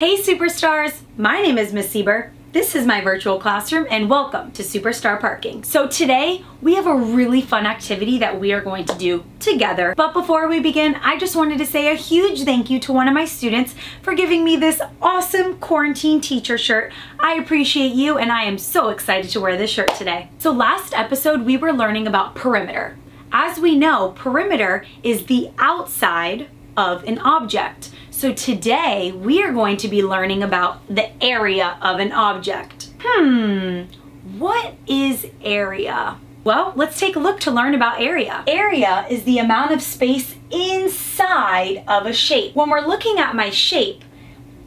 Hey superstars, my name is Miss Sieber. This is my virtual classroom and welcome to Superstar Parking. So today we have a really fun activity that we are going to do together. But before we begin, I just wanted to say a huge thank you to one of my students for giving me this awesome quarantine teacher shirt. I appreciate you and I am so excited to wear this shirt today. So last episode we were learning about perimeter. As we know, perimeter is the outside of an object. So today we are going to be learning about the area of an object. Hmm, what is area? Well, let's take a look to learn about area. Area is the amount of space inside of a shape. When we're looking at my shape,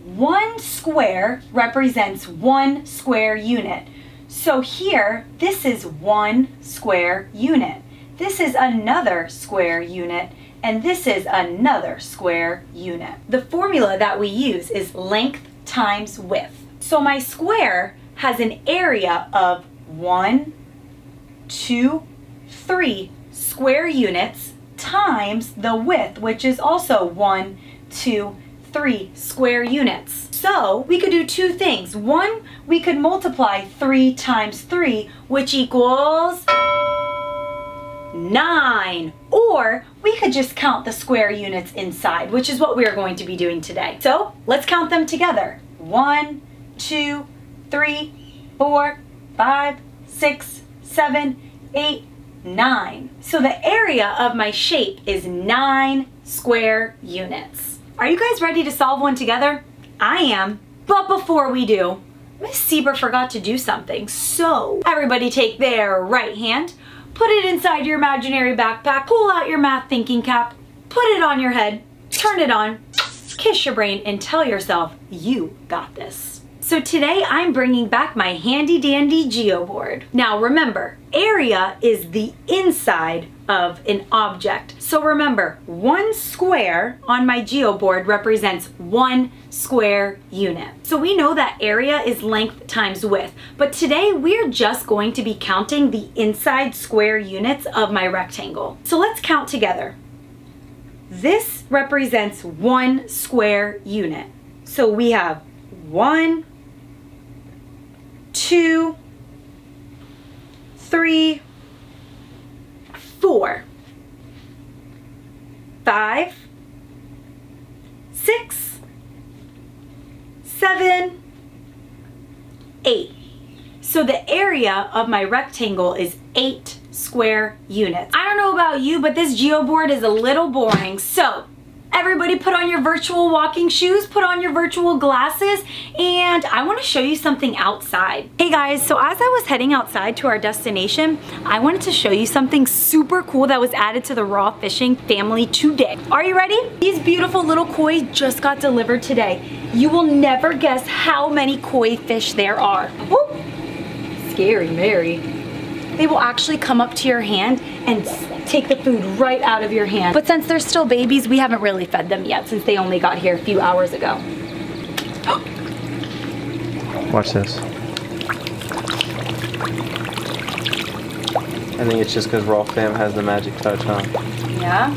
one square represents one square unit. So here, this is one square unit. This is another square unit and this is another square unit. The formula that we use is length times width. So my square has an area of one, two, three square units times the width, which is also one, two, three square units. So we could do two things. One, we could multiply three times three, which equals nine. Or we could just count the square units inside, which is what we're going to be doing today. So let's count them together. One, two, three, four, five, six, seven, eight, nine. So the area of my shape is nine square units. Are you guys ready to solve one together? I am. But before we do, Miss Sieber forgot to do something. So everybody take their right hand, put it inside your imaginary backpack, pull out your math thinking cap, put it on your head, turn it on, kiss your brain, and tell yourself you got this. So today I'm bringing back my handy dandy geoboard. Now remember, area is the inside of an object. So remember, one square on my geoboard represents one square unit. So we know that area is length times width, but today we're just going to be counting the inside square units of my rectangle. So let's count together. This represents one square unit. So we have one, two, three, four, five, six, seven, eight. So the area of my rectangle is eight square units. I don't know about you, but this geoboard is a little boring. So Everybody put on your virtual walking shoes, put on your virtual glasses, and I wanna show you something outside. Hey guys, so as I was heading outside to our destination, I wanted to show you something super cool that was added to the RAWW Fishing family today. Are you ready? These beautiful little koi just got delivered today. You will never guess how many koi fish there are. Whoop. Scary Mary. They will actually come up to your hand and take the food right out of your hand. But since they're still babies, we haven't really fed them yet since they only got here a few hours ago. Watch this. I think it's just because RAWW Fam has the magic touch, huh? Yeah?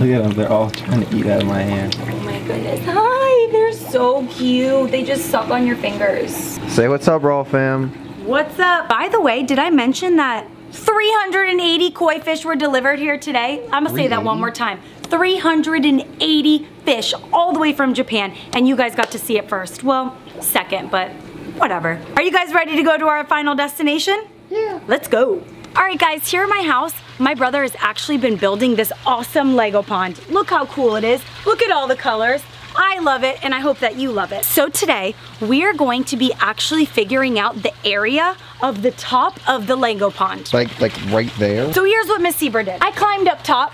Look at them, they're all trying to eat out of my hand. Oh my goodness. Hi, they're so cute. They just suck on your fingers. Say what's up, RAWW Fam. What's up? By the way, did I mention that 380 koi fish were delivered here today. I'm gonna say that one more time. 380 fish all the way from Japan and you guys got to see it first. Well, second, but whatever. Are you guys ready to go to our final destination? Yeah. Let's go. All right guys, here at my house, my brother has actually been building this awesome Lego pond. Look how cool it is. Look at all the colors. I love it and I hope that you love it. So today we are going to be actually figuring out the area of the top of the Lego pond. Like like right there? So here's what Miss Sieber did. I climbed up top,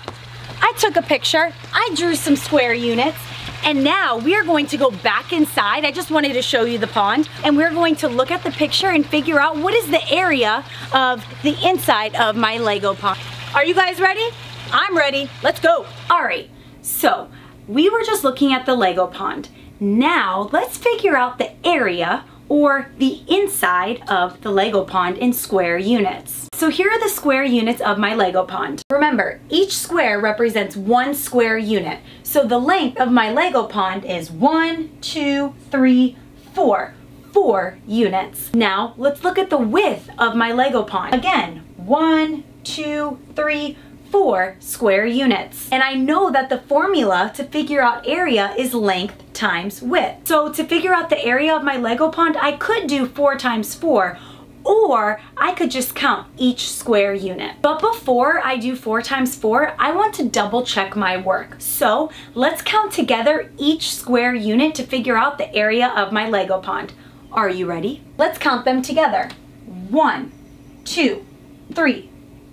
I took a picture, I drew some square units, and now we're going to go back inside. I just wanted to show you the pond. And we're going to look at the picture and figure out what is the area of the inside of my Lego pond. Are you guys ready? I'm ready. Let's go. All right. So we were just looking at the Lego pond. Now let's figure out the area or the inside of the Lego pond in square units. So here are the square units of my Lego pond. Remember, each square represents one square unit. So the length of my Lego pond is one, two, three, four. Four units. Now let's look at the width of my Lego pond. Again, one, two, three, four square units. And I know that the formula to figure out area is length times width. So to figure out the area of my Lego pond, I could do four times four, or I could just count each square unit. But before I do four times four, I want to double check my work. So let's count together each square unit to figure out the area of my Lego pond. Are you ready? Let's count them together. One, two, three,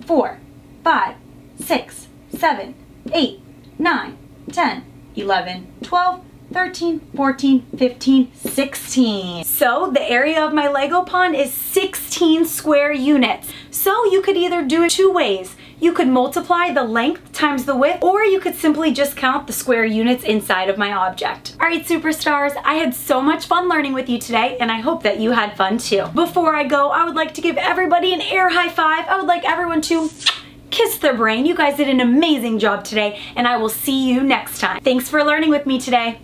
four, five, six, seven, eight, nine, 10, 11, 12, 13, 14, 15, 16. So the area of my Lego pond is 16 square units. So you could either do it two ways. You could multiply the length times the width, or you could simply just count the square units inside of my object. All right, superstars, I had so much fun learning with you today, and I hope that you had fun too. Before I go, I would like to give everybody an air high five. I would like everyone to kiss their brain. You guys did an amazing job today, and I will see you next time. Thanks for learning with me today.